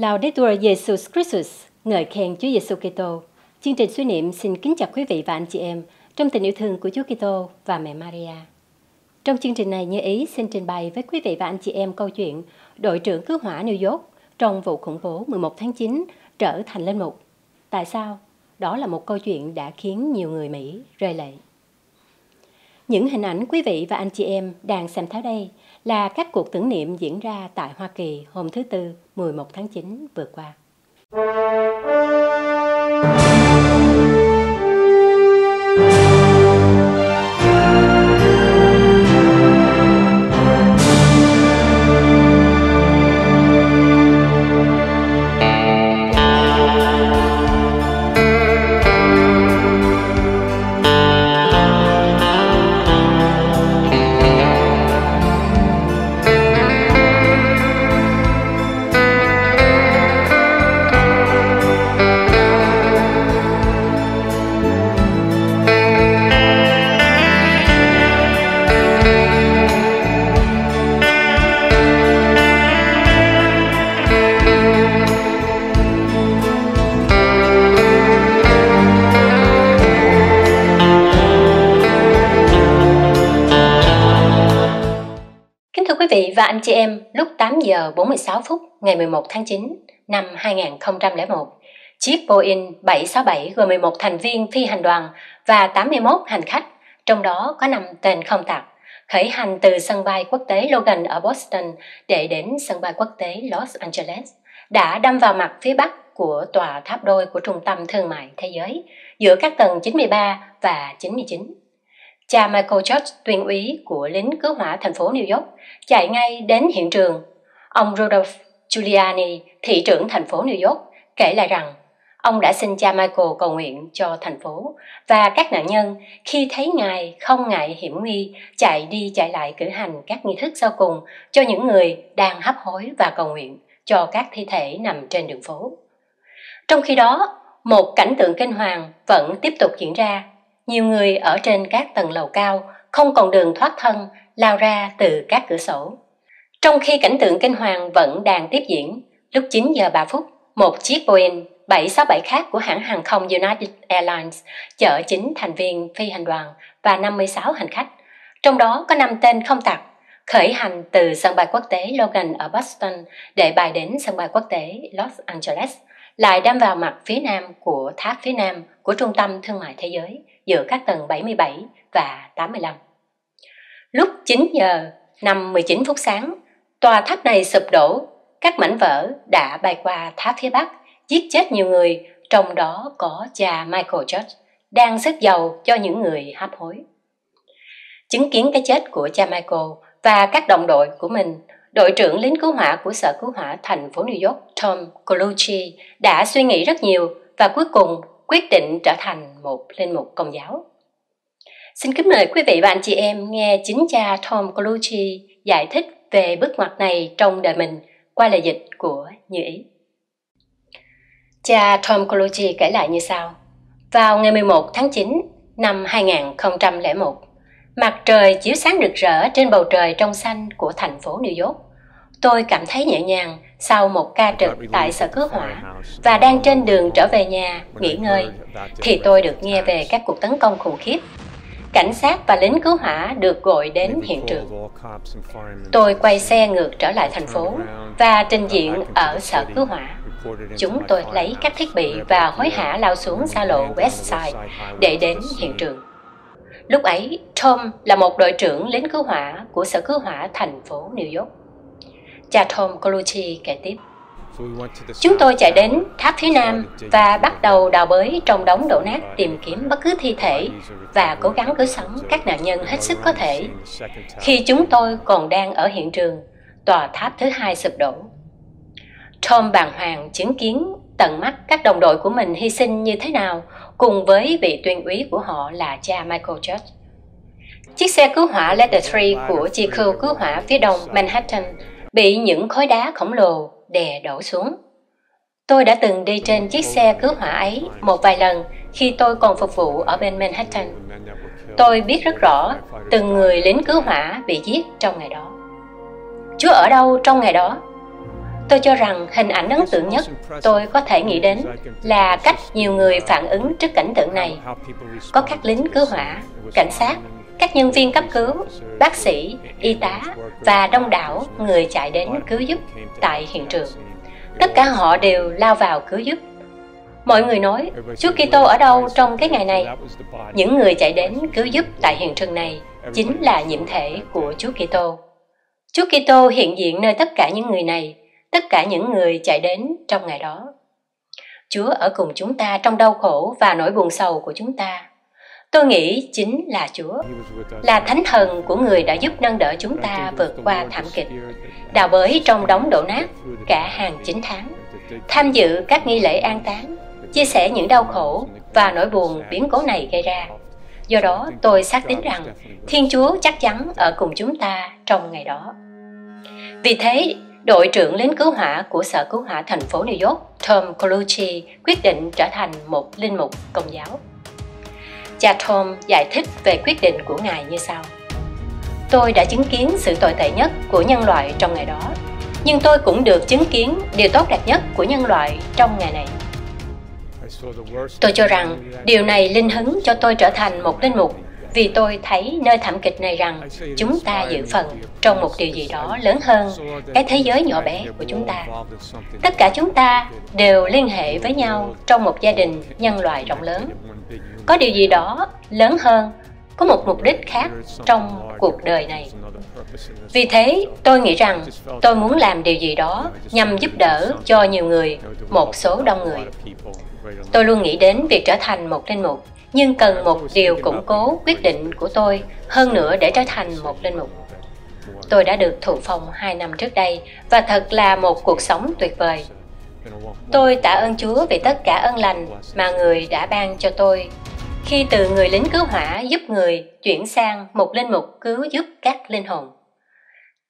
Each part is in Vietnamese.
Laudetur Jesus Christus, ngợi khen Chúa Giêsu Kitô. Chương trình suy niệm xin kính chào quý vị và anh chị em trong tình yêu thương của Chúa Kitô và mẹ Maria. Trong chương trình này như ý xin trình bày với quý vị và anh chị em câu chuyện đội trưởng cứu hỏa New York trong vụ khủng bố 11 tháng 9 trở thành linh mục. Tại sao? Đó là một câu chuyện đã khiến nhiều người Mỹ rơi lệ. Những hình ảnh quý vị và anh chị em đang xem thấy đây là các cuộc tưởng niệm diễn ra tại Hoa Kỳ hôm thứ Tư 11 tháng 9 vừa qua. Anh chị em, lúc 8 giờ 46 phút ngày 11 tháng 9 năm 2001, chiếc Boeing 767 gồm 11 thành viên phi hành đoàn và 81 hành khách, trong đó có 5 tên không tặc, khởi hành từ sân bay quốc tế Logan ở Boston để đến sân bay quốc tế Los Angeles, đã đâm vào mặt phía bắc của tòa tháp đôi của Trung tâm Thương mại Thế giới giữa các tầng 93 và 99. Cha Michael George, tuyên úy của lính cứu hỏa thành phố New York, chạy ngay đến hiện trường. Ông Rudolph Giuliani, thị trưởng thành phố New York, kể lại rằng ông đã xin cha Michael cầu nguyện cho thành phố và các nạn nhân khi thấy ngài không ngại hiểm nguy chạy đi chạy lại cử hành các nghi thức sau cùng cho những người đang hấp hối và cầu nguyện cho các thi thể nằm trên đường phố. Trong khi đó, một cảnh tượng kinh hoàng vẫn tiếp tục diễn ra nhiều người ở trên các tầng lầu cao không còn đường thoát thân lao ra từ các cửa sổ. Trong khi cảnh tượng kinh hoàng vẫn đang tiếp diễn, lúc 9 giờ 3 phút, một chiếc Boeing 767 khác của hãng hàng không United Airlines chở 9 thành viên phi hành đoàn và 56 hành khách, trong đó có 5 tên không tặc, khởi hành từ sân bay quốc tế Logan ở Boston để bay đến sân bay quốc tế Los Angeles, lại đâm vào mặt phía nam của tháp phía nam của Trung tâm Thương mại Thế giới giữa các tầng 77 và 85. Lúc 9 giờ 5 19 phút sáng, tòa tháp này sụp đổ, các mảnh vỡ đã bay qua tháp phía bắc, giết chết nhiều người, trong đó có cha Michael George, đang xếp dầu cho những người hấp hối. Chứng kiến cái chết của cha Michael và các đồng đội của mình, đội trưởng lính cứu hỏa của Sở Cứu hỏa thành phố New York Tom Colucci đã suy nghĩ rất nhiều và cuối cùng quyết định trở thành một linh mục công giáo. Xin kính mời quý vị và anh chị em nghe chính cha Tom Colucci giải thích về bước ngoặt này trong đời mình qua lời dịch của Như Ý. Cha Tom Colucci kể lại như sau. Vào ngày 11 tháng 9 năm 2001, mặt trời chiếu sáng rực rỡ trên bầu trời trong xanh của thành phố New York. Tôi cảm thấy nhẹ nhàng sau một ca trực tại sở cứu hỏa và đang trên đường trở về nhà, nghỉ ngơi, thì tôi được nghe về các cuộc tấn công khủng khiếp. Cảnh sát và lính cứu hỏa được gọi đến hiện trường. Tôi quay xe ngược trở lại thành phố và trình diện ở sở cứu hỏa. Chúng tôi lấy các thiết bị và hối hả lao xuống xa lộ Westside để đến hiện trường lúc ấy Tom là một đội trưởng lính cứu hỏa của sở cứu hỏa thành phố New York Cha Tom Colucci kể tiếp. Chúng tôi chạy đến tháp phía nam và bắt đầu đào bới trong đống đổ nát tìm kiếm bất cứ thi thể và cố gắng cứu sống các nạn nhân hết sức có thể. Khi chúng tôi còn đang ở hiện trường, tòa tháp thứ hai sụp đổ. Tom bàng hoàng chứng kiến tận mắt các đồng đội của mình hy sinh như thế nào, cùng với vị tuyên úy của họ là cha Michael Church Chiếc xe cứu hỏa Letter 3 của chi khu cứu hỏa phía đông Manhattan bị những khối đá khổng lồ đè đổ xuống. Tôi đã từng đi trên chiếc xe cứu hỏa ấy một vài lần khi tôi còn phục vụ ở bên Manhattan. Tôi biết rất rõ từng người lính cứu hỏa bị giết trong ngày đó. Chúa ở đâu trong ngày đó? Tôi cho rằng hình ảnh ấn tượng nhất tôi có thể nghĩ đến là cách nhiều người phản ứng trước cảnh tượng này. Có các lính cứu hỏa, cảnh sát, các nhân viên cấp cứu, bác sĩ, y tá và đông đảo người chạy đến cứu giúp tại hiện trường. Tất cả họ đều lao vào cứu giúp. Mọi người nói, Chúa Kitô ở đâu trong cái ngày này? Những người chạy đến cứu giúp tại hiện trường này chính là nhiệm thể của Chúa Kitô. Chúa Kitô hiện diện nơi tất cả những người này, tất cả những người chạy đến trong ngày đó. Chúa ở cùng chúng ta trong đau khổ và nỗi buồn sầu của chúng ta. Tôi nghĩ chính là Chúa, là thánh thần của người đã giúp nâng đỡ chúng ta vượt qua thảm kịch, đào bới trong đống đổ nát cả hàng 9 tháng, tham dự các nghi lễ an táng, chia sẻ những đau khổ và nỗi buồn biến cố này gây ra. Do đó, tôi xác tín rằng Thiên Chúa chắc chắn ở cùng chúng ta trong ngày đó. Vì thế, đội trưởng lính cứu hỏa của Sở Cứu hỏa thành phố New York, Tom Colucci, quyết định trở thành một linh mục công giáo. Cha Tom giải thích về quyết định của Ngài như sau. Tôi đã chứng kiến sự tồi tệ nhất của nhân loại trong ngày đó, nhưng tôi cũng được chứng kiến điều tốt đẹp nhất của nhân loại trong ngày này. Tôi cho rằng điều này linh hứng cho tôi trở thành một linh mục vì tôi thấy nơi thảm kịch này rằng chúng ta dự phần trong một điều gì đó lớn hơn cái thế giới nhỏ bé của chúng ta. Tất cả chúng ta đều liên hệ với nhau trong một gia đình nhân loại rộng lớn. Có điều gì đó lớn hơn, có một mục đích khác trong cuộc đời này. Vì thế, tôi nghĩ rằng tôi muốn làm điều gì đó nhằm giúp đỡ cho nhiều người, một số đông người. Tôi luôn nghĩ đến việc trở thành một linh mục, nhưng cần một điều củng cố quyết định của tôi hơn nữa để trở thành một linh mục. Tôi đã được thụ phong hai năm trước đây và thật là một cuộc sống tuyệt vời. Tôi tạ ơn Chúa vì tất cả ân lành mà người đã ban cho tôi khi từ người lính cứu hỏa giúp người chuyển sang một linh mục cứu giúp các linh hồn.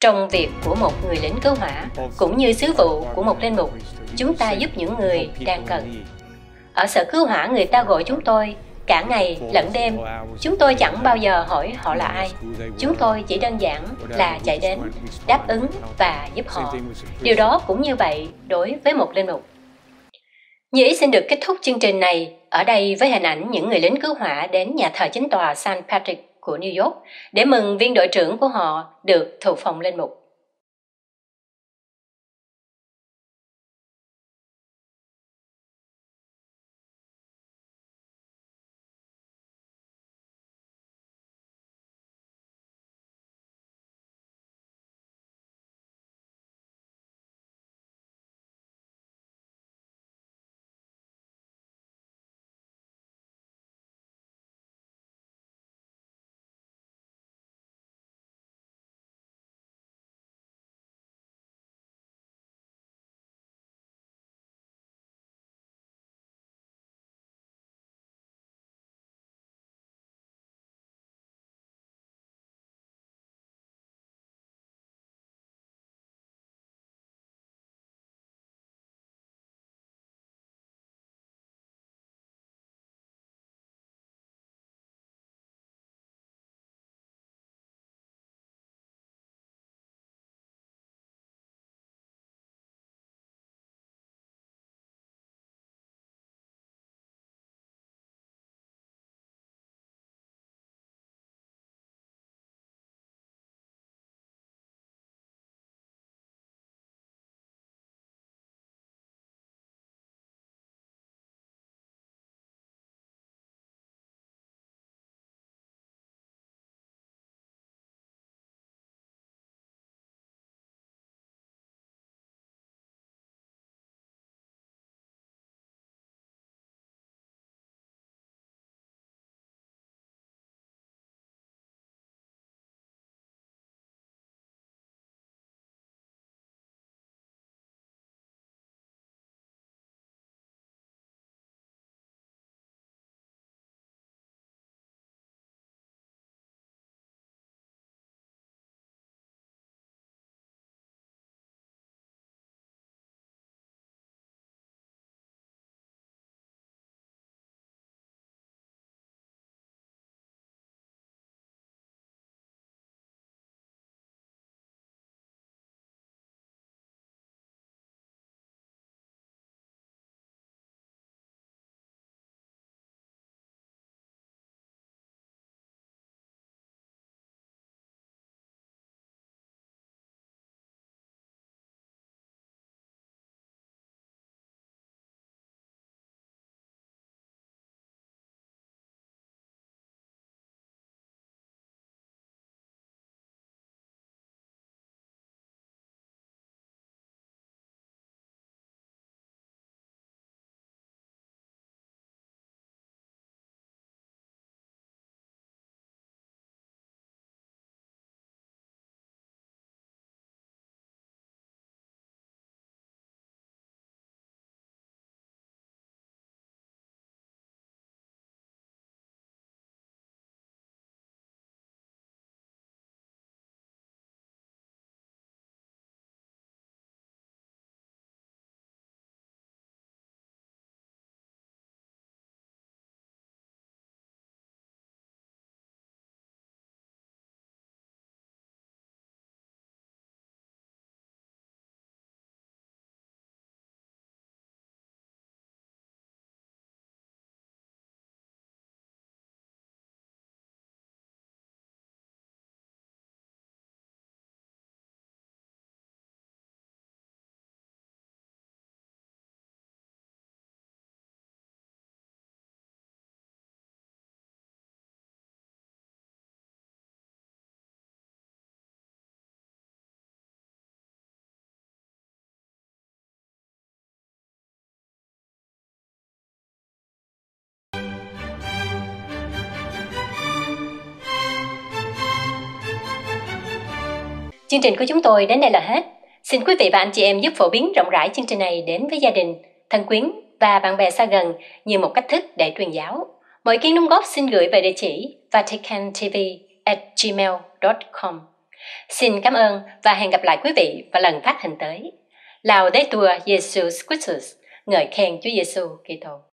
Trong việc của một người lính cứu hỏa cũng như sứ vụ của một linh mục, chúng ta giúp những người đang cần. Ở sở cứu hỏa người ta gọi chúng tôi cả ngày lẫn đêm. Chúng tôi chẳng bao giờ hỏi họ là ai. Chúng tôi chỉ đơn giản là chạy đến, đáp ứng và giúp họ. Điều đó cũng như vậy đối với một linh mục. Như ý xin được kết thúc chương trình này ở đây với hình ảnh những người lính cứu hỏa đến nhà thờ chính tòa St. Patrick của New York để mừng viên đội trưởng của họ được thụ phòng lên mục. Chương trình của chúng tôi đến đây là hết. Xin quý vị và anh chị em giúp phổ biến rộng rãi chương trình này đến với gia đình, thân quyến và bạn bè xa gần như một cách thức để truyền giáo. Mọi kiến đóng góp xin gửi về địa chỉ vaticantv at gmail.com. Xin cảm ơn và hẹn gặp lại quý vị vào lần phát hình tới. Laudetur Jesus Christus, ngợi khen Chúa Giêsu Kitô.